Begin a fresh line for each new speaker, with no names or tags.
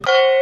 you